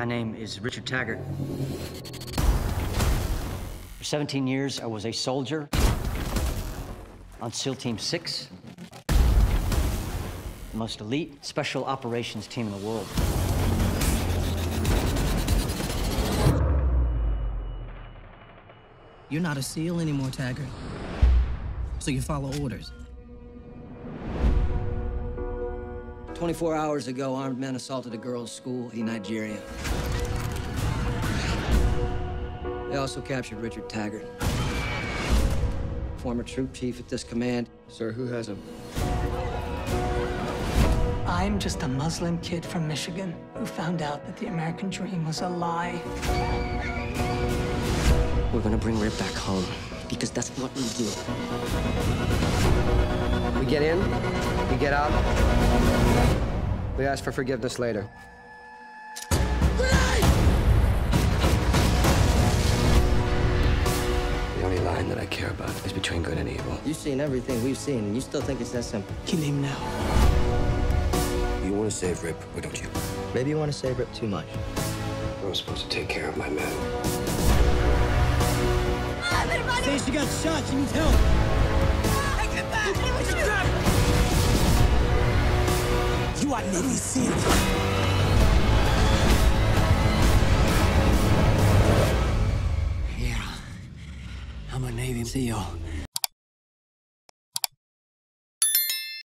My name is Richard Taggart. For 17 years, I was a soldier on SEAL Team 6, the most elite special operations team in the world. You're not a SEAL anymore, Taggart. So you follow orders. 24 hours ago, armed men assaulted a girls' school in Nigeria. They also captured Richard Taggart, former troop chief at this command. Sir, who has him? I'm just a Muslim kid from Michigan who found out that the American dream was a lie. We're gonna bring Rip back home, because that's what we do. We get in, we get out, we ask for forgiveness later. The only line that I care about is between good and evil. You've seen everything we've seen, and you still think it's that simple. Kill him now. You want to save Rip, or don't you? Maybe you want to save Rip too much. I was supposed to take care of my men. Say she got shot. She needs help. Yeah. I'm a Navy SEAL.